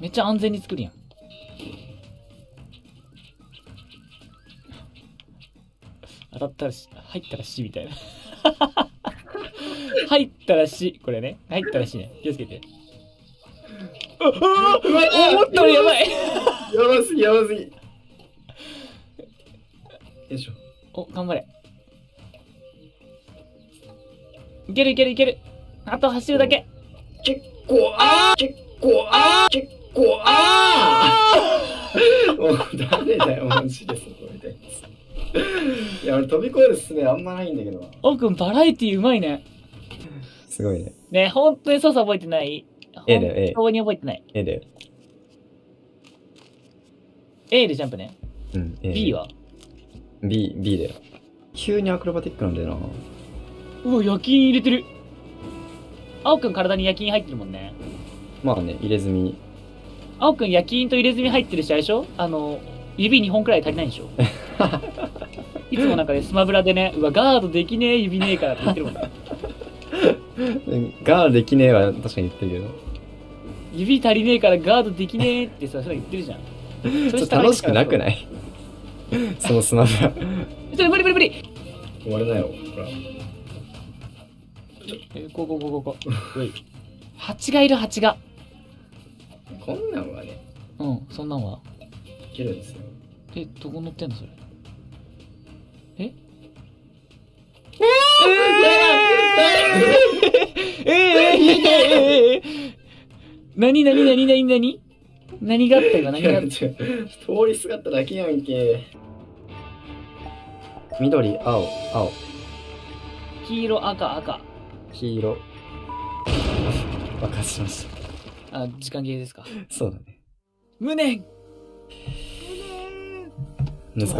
めっちゃ安全に作るやん。当たったらし、入ったら死みたいな。入ったら死。これね。入ったら死ね。気をつけて。ああ思ったらやばいやばすぎ、やばすぎ。よいしょ。お、頑張れ。いけるいけるいける。あと走るだけ。結構、あー結構、あー結構、あーもう誰だよ、マジでそこみたいな。いや、俺飛び越えるすねあんまないんだけどな。おくんバラエティうまいね。すごいね。ね、本当に操作覚えてない？A だよ A 本当に覚えてない？えだよ。A でジャンプね。うん。A B は ?B、B だよ。急にアクロバティックなんだよな。うわ、夜勤入れてる。青くん体に夜勤入ってるもんね。まあね、入れ墨。青くん夜勤と入れ墨入ってるし、あれでしょ？あの、指2本くらい足りないでしょ？いつもなんかね、スマブラでね、うわ、ガードできねえ、指ねえからって言ってるもんね。ガーできねえは確かに言ってるけど。指足りねえからガードできねえってさ、それ言ってるじゃん。ちょっと楽しくなくい？ないそのスマブラ。ちょ無理無理無理終われないよ、ほら。え、こうこうこうこうこう。うい蜂がいる蜂が。こんなんはね、うん、そんなんは。いけるんですよ。え、どこ乗ってんのそれ？え？ええええ何何何何何何があったか何があった通りすがっただけやんけ。緑、青、青、黄色赤赤黄色。爆発しました。あ時間切れですかそうだね。無念難しい。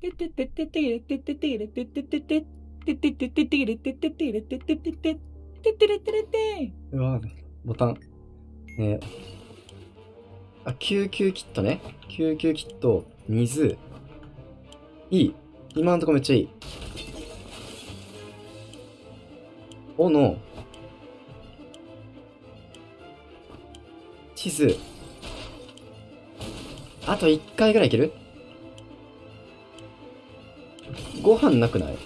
てってってってってれってってってれってってってってってってってってれってってってれってってってってってってれってれってうわボタン。えー、あ、救急キットね。救急キット、水。いい。今のとこめっちゃいい。斧。地図。あと1回ぐらいいける？ご飯なくない？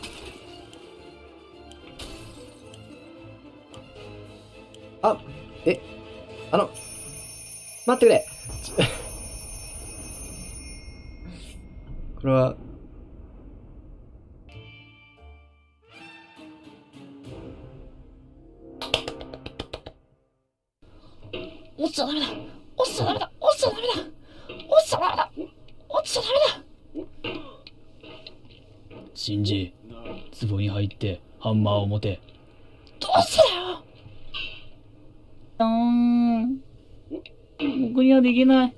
あ、え、あの、待ってくれ。これは、落ちちゃダメだ落ちちゃダメだ落ちちゃダメだ落ちちゃダメだ落ちちゃダメだシンジ、壺に入ってハンマーを持て。どうしてだようーん。僕にはできない。